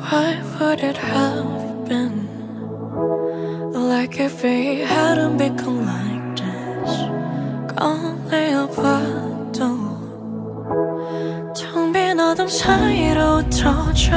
Why would it have been like if we hadn't become like this? 건내 아파도 텅빈 어둠 사이로 들어줘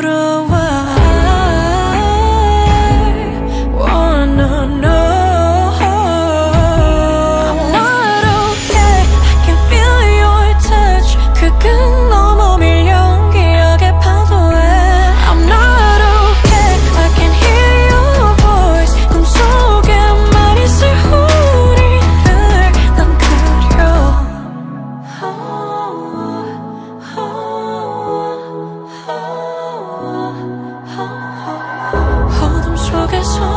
procurou this one